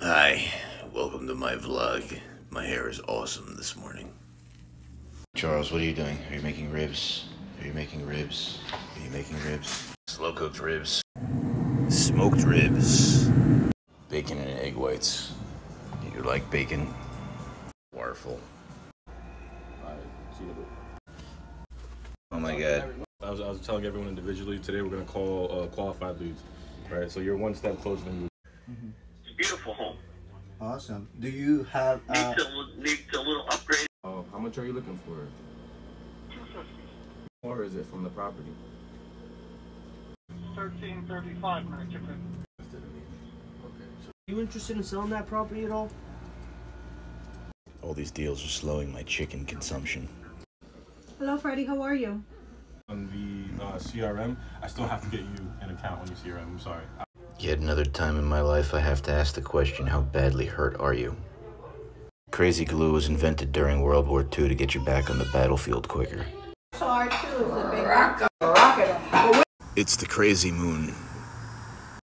Hi, welcome to my vlog. My hair is awesome this morning. Charles, what are you doing? Are you making ribs? Are you making ribs? Are you making ribs? Slow cooked ribs. Smoked ribs. Bacon and egg whites. You like bacon? Wonderful. Oh my god. I was, I was telling everyone individually today we're gonna call uh, qualified leads, right? So you're one step closer than you. It's a beautiful home. Awesome. Do you have uh, Needs a, needs a little upgrade. Oh, how much are you looking for? Or is it from the property? Thirteen thirty-five, Mary Chicken. You interested in selling that property at all? All these deals are slowing my chicken consumption. Hello, Freddie. How are you? On the uh, CRM, I still have to get you an account on your CRM. I'm sorry. Yet another time in my life I have to ask the question, how badly hurt are you? Crazy glue was invented during World War II to get you back on the battlefield quicker. It's the crazy moon.